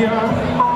your